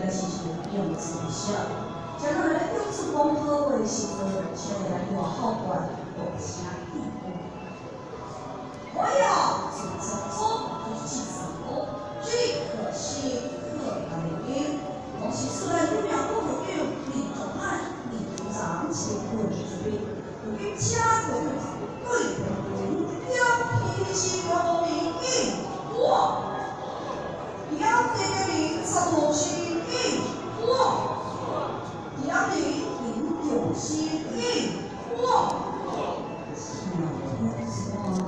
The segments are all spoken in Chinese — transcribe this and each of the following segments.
来是是用之下，将来来用出光好的时候，就来用好管多下地步。我要是成功，就是成功，最可惜可难的，我是出来有两个朋友，李总汉、李组长结婚之日，我跟家人对对对，要脾气要明硬，我。要这个名是何心意？我要你领有心，天说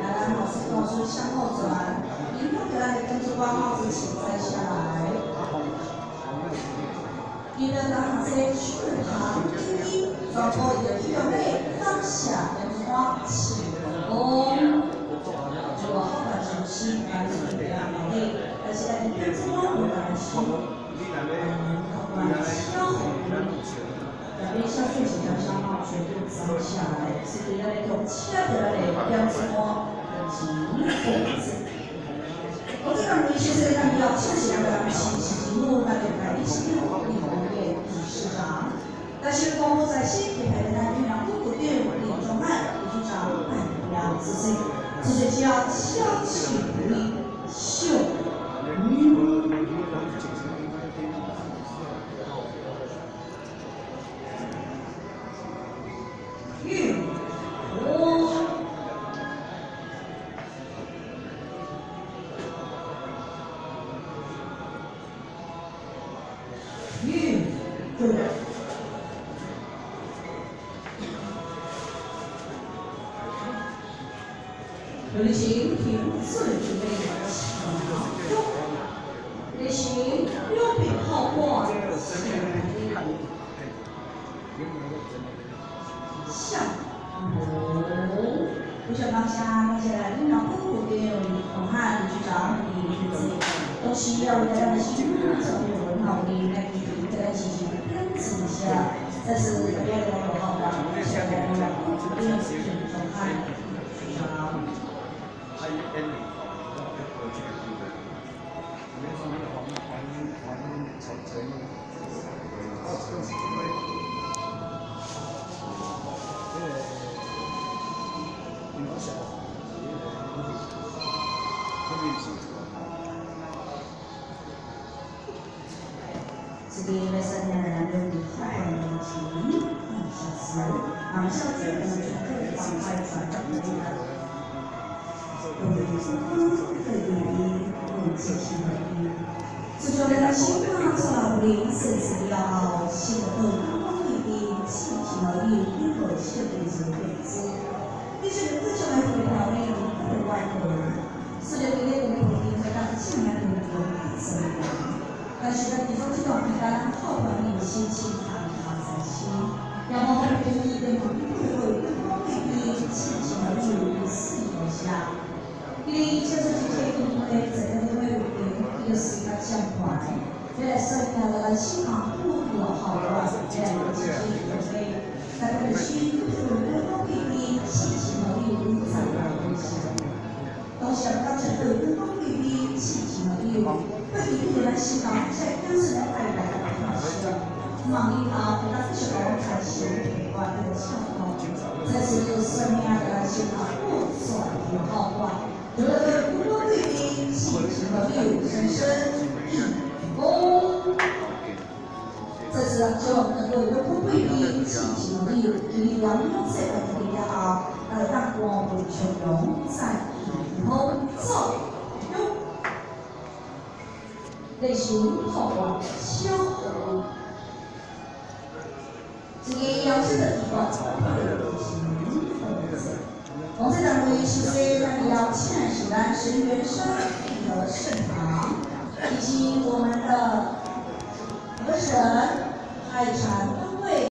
来来，老师老师向后转，您不可爱的跟着挂帽子请摘下来，你的男生顺行第一，抓住你的右背，放下莲花起弓，做好的休息，来准备啊，好嘞。现在你跟着我，我来说，嗯，关消红，那边消水型的消耗全部摘下来，是对咱的用切的来标志我金红子。我这个你其实咱们要自己两个清晰，我那个在一起用的工业理事长，但是光我在新品牌旅行凭自己的强弱，旅行有病好过，像我，不想放下，那些来领导部的同汉局长李局子，都需要大家的辛苦，特别很好的来给大家进行跟进一下，这是大家的好的，谢谢大家，领导部同汉局长。还有点零，要要过去对不对？没说那个黄黄黄草车，啊，这是因为，因为比较小，时，啊，小时可能就可以放开传承这个。我们是公司的第一，我们是新的第一。自从在新马场临时是要新的公司的新新的第一个新的这个位置，必须得自己来配合来的老师，忙一趟，他不是老开心，管这个项目。这是什么样的情况？不算有好坏。得了不多贵宾，气质和六生生，一恭。这是希望能够有不贵宾，气质和六，对两种社会比较好，呃，让光不穷融在一空中。内心好啊，消个要求的地方，红色。红色单位是虽然要前是咱是原生的圣堂，以及我们的河神海神。